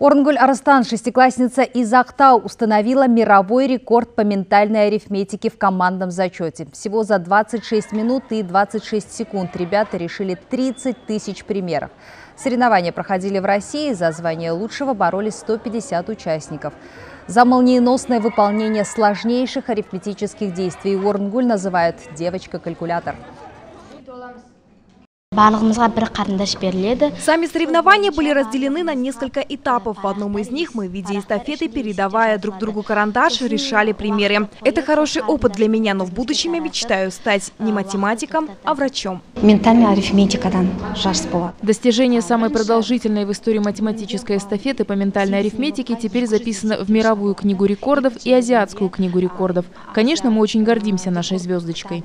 Орнгуль Арстан, шестиклассница из Актау, установила мировой рекорд по ментальной арифметике в командном зачете. Всего за 26 минут и 26 секунд ребята решили 30 тысяч примеров. Соревнования проходили в России. За звание лучшего боролись 150 участников. За молниеносное выполнение сложнейших арифметических действий Орнгуль называют «девочка-калькулятор». Сами соревнования были разделены на несколько этапов. В одном из них мы в виде эстафеты, передавая друг другу карандаш, решали примеры. Это хороший опыт для меня, но в будущем я мечтаю стать не математиком, а врачом. Ментальная арифметикадан жарыс Достижение самой продолжительной в истории математической эстафеты по ментальной арифметике теперь записано в мировую книгу рекордов и азиатскую книгу рекордов. Конечно, мы очень гордимся нашей звездочкой.